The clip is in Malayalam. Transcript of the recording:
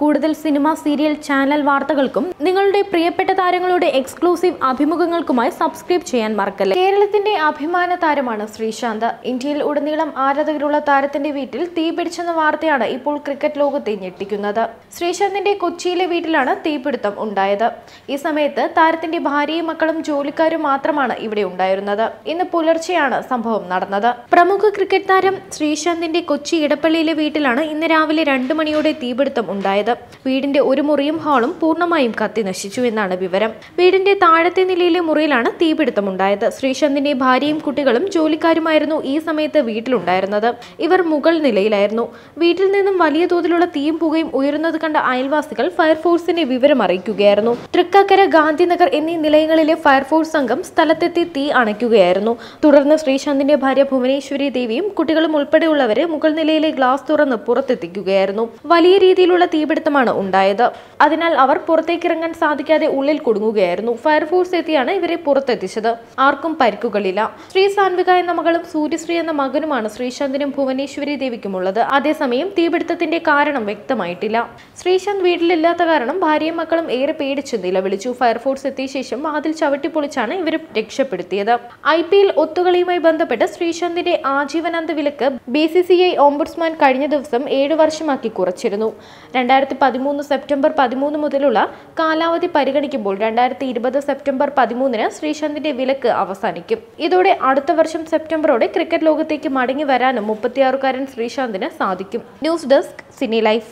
കൂടുതൽ സിനിമ സീരിയൽ ചാനൽ വാർത്തകൾക്കും നിങ്ങളുടെ പ്രിയപ്പെട്ട താരങ്ങളുടെ എക്സ്ക്ലൂസീവ് അഭിമുഖങ്ങൾക്കുമായി സബ്സ്ക്രൈബ് ചെയ്യാൻ മറക്കല്ലേ. കേരളത്തിന്റെ അഭിമാന താരമാണ് ശ്രീശാന്ത്. ഇന്ത്യയിൽ ഉടനീളം ആരാധകരുള്ള താരത്തിന്റെ വീട്ടിൽ തീ പിടിച്ചെന്ന വാർത്തയാണ് ഇപ്പോൾ ക്രിക്കറ്റ് ലോകത്തെ ഞെട്ടിക്കുന്നത്. ശ്രീശാന്തിന്റെ കൊച്ചിയിലെ വീട്ടിലാണ് തീപിടുത്തം ഉണ്ടായത്. ഈ സമയത്ത് താരത്തിന്റെ ഭാര്യയും മക്കളും ജോലിക്കാരും മാത്രമാണ് ഇവിടെ ഉണ്ടായിരുന്നത്. ഇന്ന് പുലർച്ചെയാണ് സംഭവം നടന്നത്. പ്രമുഖ ക്രിക്കറ്റ് താരം ശ്രീശാന്തിന്റെ കൊച്ചി ഇടപ്പള്ളിയിലെ വീട്ടിലാണ് ഇന്ന് രാവിലെ രണ്ടു മണിയോടെ തീപിടുത്തം ഉണ്ടായത്. വീടിന്റെ ഒരു മുറിയും ഹാളും പൂർണമായും കത്തി നശിച്ചു എന്നാണ് വിവരം. വീടിന്റെ താഴത്തെ നിലയിലെ മുറിയിലാണ് തീപിടുത്തമുണ്ടായത്. ശ്രീശന്തിന്റെ ഭാര്യയും കുട്ടികളും ജോലിക്കാരുമായിരുന്നു ഈ സമയത്ത് വീട്ടിലുണ്ടായിരുന്നത്. ഇവർ മുകൾ നിലയിലായിരുന്നു. വീട്ടിൽ നിന്നും വലിയ തോതിലുള്ള തീയും പുകയും ഉയരുന്നത് കണ്ട അയൽവാസികൾ ഫയർഫോഴ്സിനെ വിവരം അറിയിക്കുകയായിരുന്നു തൃക്കാക്കര ഗാന്ധിനഗർ എന്നീ നിലയങ്ങളിലെ ഫയർഫോഴ്സ് സംഘം സ്ഥലത്തെത്തി തീ അണയ്ക്കുകയായിരുന്നു. തുടർന്ന് ശ്രീശാന്തിന്റെ ഭാര്യ ഭുവനേശ്വരി ദേവിയും കുട്ടികളും ഉൾപ്പെടെയുള്ളവരെ മുകൾ നിലയിലെ ഗ്ലാസ് തുറന്ന് പുറത്തെത്തിക്കുകയായിരുന്നു. വലിയ രീതിയിലുള്ള തീപിടുത്തമാണ് ഉണ്ടായത്. അതിനാൽ അവർ പുറത്തേക്കിറങ്ങാൻ സാധിക്കാതെ ഉള്ളിൽ കുടുങ്ങുകയായിരുന്നു. ഫയർഫോഴ്സ് എത്തിയാണ് ഇവരെ പുറത്തെത്തിച്ചത്. ആർക്കും പരിക്കുകളില്ല. ശ്രീ സാൻവിക എന്ന മകളും സൂര്യശ്രീ എന്ന മകനുമാണ് ശ്രീശാന്തിനും ഭുവനേശ്വരി ദേവിക്കുമുള്ളത്. അതേസമയം തീപിടുത്തത്തിന്റെ കാരണം വ്യക്തമായിട്ടില്ല. ശ്രീശാന്ത് വീട്ടിലില്ലാത്ത കാരണം ഭാര്യയും മക്കളും ഏറെ പേടിച്ച് നിലവിളിച്ചു. ഫയർഫോഴ്സ് എത്തിയ ശേഷം വാതിൽ ചവിട്ടിപ്പൊളിച്ചാണ് ഇവരെ രക്ഷപ്പെടുത്തിയത്. ഐ പി എൽ ഒത്തുകളിയുമായി ബന്ധപ്പെട്ട് ശ്രീശാന്തിന്റെ ആജീവനാന്ത വിലക്ക് B C C I ombudsman കഴിഞ്ഞ ദിവസം ഏഴ് വർഷമാക്കി കുറച്ചിരുന്നു. രണ്ടായിരത്തി പതിമൂന്ന് സെപ്റ്റംബർ പതിമൂന്ന് മുതലുള്ള കാലാവധി പരിഗണിക്കുമ്പോൾ രണ്ടായിരത്തി ഇരുപത് സെപ്റ്റംബർ പതിമൂന്നിന് ശ്രീശാന്തിന്റെ വിലക്ക് അവസാനിക്കും. ഇതോടെ അടുത്ത വർഷം സെപ്റ്റംബറോടെ ക്രിക്കറ്റ് ലോകത്തേക്ക് മടങ്ങി വരാനും മുപ്പത്തിയാറുകാരൻ ശ്രീശാന്തിന് സാധിക്കും. News desk cine life.